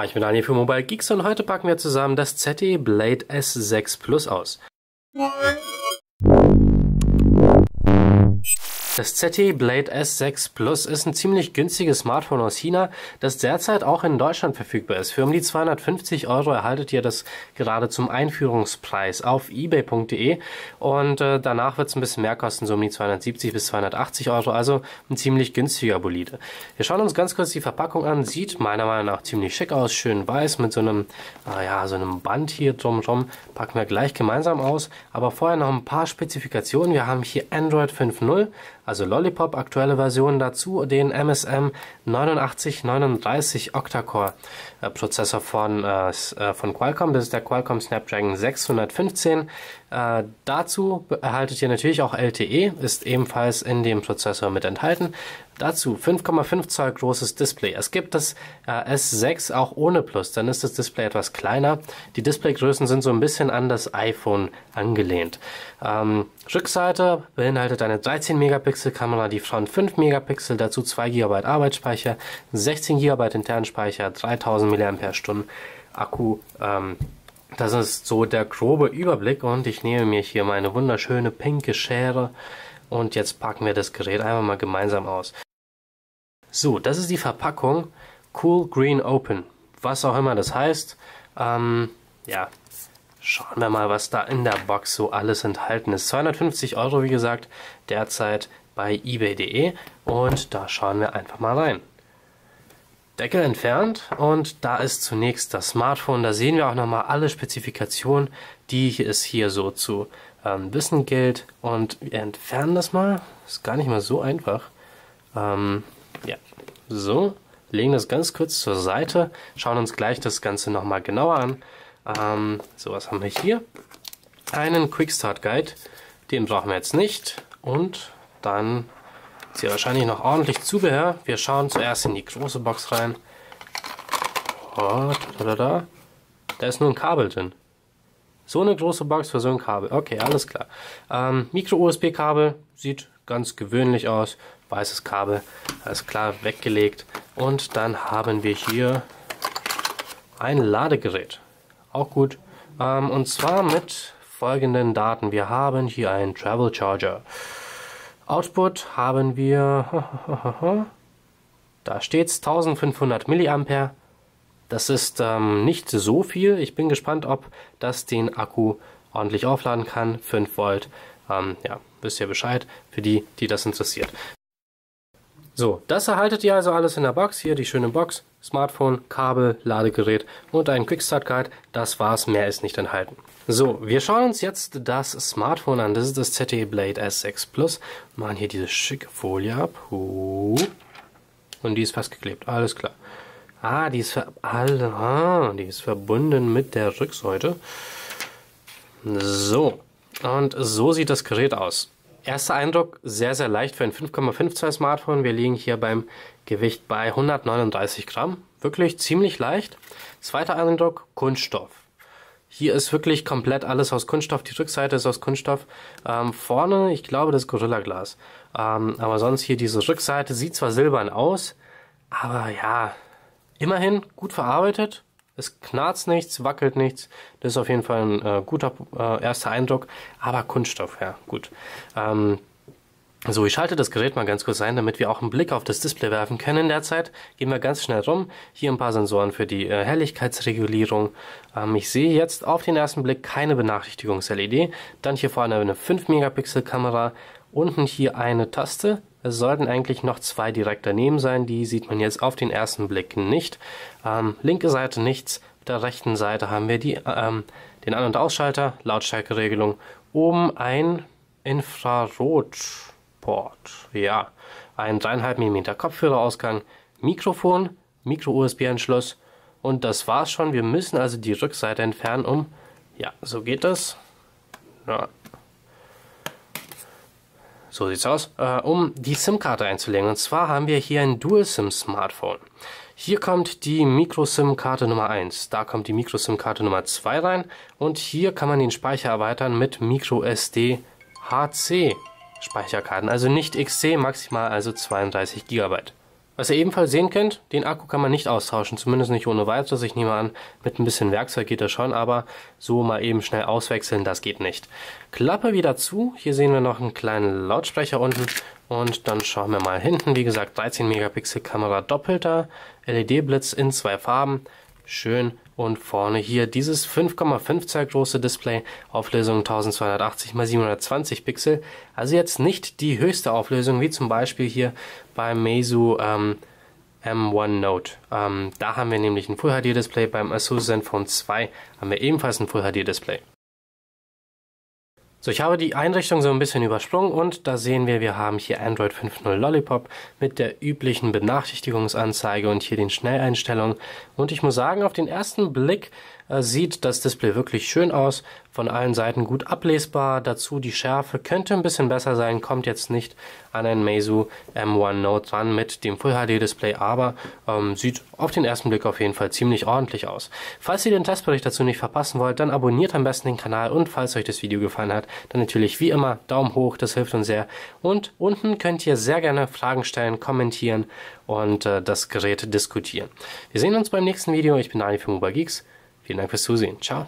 Hi, ich bin Daniel für Mobile Geeks und heute packen wir zusammen das ZTE Blade S6 Plus aus. Das ZTE Blade S6 Plus ist ein ziemlich günstiges Smartphone aus China, das derzeit auch in Deutschland verfügbar ist. Für um die 250 Euro erhaltet ihr das gerade zum Einführungspreis auf ebay.de und äh, danach wird es ein bisschen mehr kosten, so um die 270 bis 280 Euro, also ein ziemlich günstiger Bolide. Wir schauen uns ganz kurz die Verpackung an, sieht meiner Meinung nach ziemlich schick aus, schön weiß mit so einem, äh, ja, so einem Band hier drumherum, packen wir gleich gemeinsam aus, aber vorher noch ein paar Spezifikationen. Wir haben hier Android 5.0, also Lollipop, aktuelle Version dazu, den MSM 8939 Octa-Core äh, Prozessor von, äh, äh, von Qualcomm. Das ist der Qualcomm Snapdragon 615. Äh, dazu erhaltet ihr natürlich auch LTE, ist ebenfalls in dem Prozessor mit enthalten. Dazu 5,5 Zoll großes Display. Es gibt das äh, S6 auch ohne Plus, dann ist das Display etwas kleiner. Die Displaygrößen sind so ein bisschen an das iPhone angelehnt. Ähm, Rückseite beinhaltet eine 13 Megapixel Kamera, die Front 5 Megapixel, dazu 2 GB Arbeitsspeicher, 16 GB internen Speicher, 3000 mAh Akku. Ähm, das ist so der grobe Überblick und ich nehme mir hier meine wunderschöne pinke Schere und jetzt packen wir das Gerät einfach mal gemeinsam aus. So, das ist die Verpackung Cool Green Open. Was auch immer das heißt. Ähm, ja, schauen wir mal, was da in der Box so alles enthalten ist. 250 Euro, wie gesagt, derzeit bei ebay.de und da schauen wir einfach mal rein. Deckel entfernt und da ist zunächst das Smartphone. Da sehen wir auch nochmal alle Spezifikationen, die es hier so zu ähm, wissen gilt. Und wir entfernen das mal. Ist gar nicht mal so einfach. Ähm, ja, so. Legen das ganz kurz zur Seite. Schauen uns gleich das Ganze nochmal genauer an. Ähm, so, was haben wir hier? Einen Quickstart Guide. Den brauchen wir jetzt nicht. Und dann ist hier wahrscheinlich noch ordentlich Zubehör. Wir schauen zuerst in die große Box rein. Oh, da, da, da. Da ist nur ein Kabel drin. So eine große Box für so ein Kabel. Okay, alles klar. Ähm, Micro-USB-Kabel sieht ganz gewöhnlich aus. Weißes Kabel, alles klar, weggelegt. Und dann haben wir hier ein Ladegerät. Auch gut. Ähm, und zwar mit folgenden Daten. Wir haben hier einen Travel Charger. Output haben wir, da steht's 1500 mA. Das ist ähm, nicht so viel. Ich bin gespannt, ob das den Akku ordentlich aufladen kann. 5 Volt. Ähm, ja, wisst ihr Bescheid für die, die das interessiert. So, das erhaltet ihr also alles in der Box. Hier die schöne Box, Smartphone, Kabel, Ladegerät und ein Quickstart Guide. Das war's, mehr ist nicht enthalten. So, wir schauen uns jetzt das Smartphone an. Das ist das ZTE Blade S6 Plus. Machen hier diese schicke Folie ab. Und die ist festgeklebt. Alles klar. Ah, die ist, ver ah, die ist verbunden mit der Rückseite. So. Und so sieht das Gerät aus. Erster Eindruck, sehr, sehr leicht für ein 5,5 Zoll Smartphone. Wir liegen hier beim Gewicht bei 139 Gramm. Wirklich ziemlich leicht. Zweiter Eindruck, Kunststoff. Hier ist wirklich komplett alles aus Kunststoff. Die Rückseite ist aus Kunststoff. Ähm, vorne, ich glaube, das Gorilla Glas. Ähm, aber sonst hier diese Rückseite sieht zwar silbern aus, aber ja, immerhin gut verarbeitet. Es knarzt nichts, wackelt nichts. Das ist auf jeden Fall ein äh, guter äh, erster Eindruck. Aber Kunststoff, ja, gut. Ähm, so, ich schalte das Gerät mal ganz kurz ein, damit wir auch einen Blick auf das Display werfen können. In der Zeit gehen wir ganz schnell rum. Hier ein paar Sensoren für die äh, Helligkeitsregulierung. Ähm, ich sehe jetzt auf den ersten Blick keine Benachrichtigungs-LED. Dann hier vorne eine 5-Megapixel-Kamera. Unten hier eine Taste. Es sollten eigentlich noch zwei direkt daneben sein. Die sieht man jetzt auf den ersten Blick nicht. Ähm, linke Seite nichts. Auf der rechten Seite haben wir die, ähm, den An- und Ausschalter, Lautstärkeregelung. Oben ein Infrarot. Port. Ja, ein 3,5 mm Kopfhörerausgang, Mikrofon, Micro-USB-Anschluss und das war's schon. Wir müssen also die Rückseite entfernen, um, ja, so geht das. Ja. So sieht's aus, äh, um die SIM-Karte einzulegen. Und zwar haben wir hier ein Dual-SIM-Smartphone. Hier kommt die Micro-SIM-Karte Nummer 1, da kommt die Micro-SIM-Karte Nummer 2 rein und hier kann man den Speicher erweitern mit Micro-SD HC Speicherkarten. Also nicht XC, maximal also 32 GB. Was ihr ebenfalls sehen könnt, den Akku kann man nicht austauschen, zumindest nicht ohne weiteres. Ich nehme an, mit ein bisschen Werkzeug geht das schon, aber so mal eben schnell auswechseln, das geht nicht. Klappe wieder zu, hier sehen wir noch einen kleinen Lautsprecher unten und dann schauen wir mal hinten, wie gesagt 13 Megapixel Kamera doppelter, LED-Blitz in zwei Farben, schön und vorne hier dieses 5,5 Zoll große Display, Auflösung 1280 x 720 Pixel. Also jetzt nicht die höchste Auflösung, wie zum Beispiel hier beim Meizu ähm, M1 Note. Ähm, da haben wir nämlich ein Full HD Display, beim Asus Zenfone 2 haben wir ebenfalls ein Full HD Display. So, ich habe die Einrichtung so ein bisschen übersprungen und da sehen wir, wir haben hier Android 5.0 Lollipop mit der üblichen Benachrichtigungsanzeige und hier den Schnelleinstellungen. Und ich muss sagen, auf den ersten Blick sieht das Display wirklich schön aus, von allen Seiten gut ablesbar. Dazu die Schärfe könnte ein bisschen besser sein, kommt jetzt nicht an ein Meizu M1 Note dran mit dem Full HD Display, aber ähm, sieht auf den ersten Blick auf jeden Fall ziemlich ordentlich aus. Falls ihr den Testbericht dazu nicht verpassen wollt, dann abonniert am besten den Kanal und falls euch das Video gefallen hat, dann natürlich wie immer Daumen hoch, das hilft uns sehr. Und unten könnt ihr sehr gerne Fragen stellen, kommentieren und äh, das Gerät diskutieren. Wir sehen uns beim nächsten Video. Ich bin Dani für Mobile Geeks. Vielen Dank fürs Zusehen. Ciao.